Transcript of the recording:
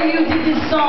período de som.